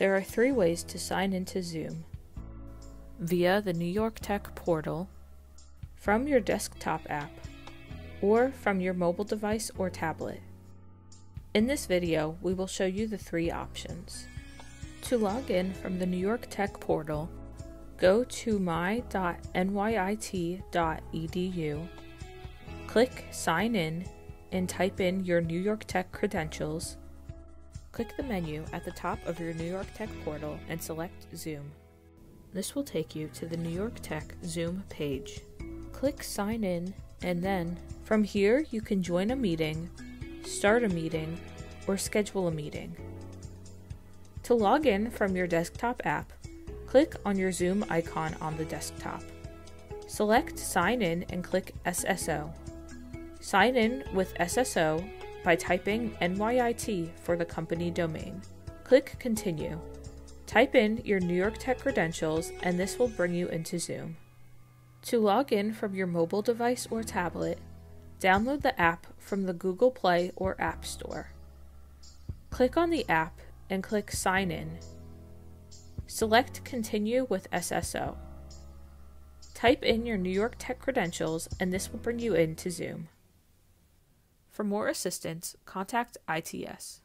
There are three ways to sign into Zoom via the New York Tech portal, from your desktop app, or from your mobile device or tablet. In this video, we will show you the three options. To log in from the New York Tech portal, go to my.nyit.edu, click Sign In, and type in your New York Tech credentials. Click the menu at the top of your New York Tech portal and select Zoom. This will take you to the New York Tech Zoom page. Click Sign In, and then from here you can join a meeting, start a meeting, or schedule a meeting. To log in from your desktop app, click on your Zoom icon on the desktop. Select Sign In and click SSO. Sign in with SSO by typing NYIT for the company domain. Click Continue. Type in your New York Tech credentials and this will bring you into Zoom. To log in from your mobile device or tablet, download the app from the Google Play or App Store. Click on the app and click Sign In. Select Continue with SSO. Type in your New York Tech credentials and this will bring you into Zoom. For more assistance, contact ITS.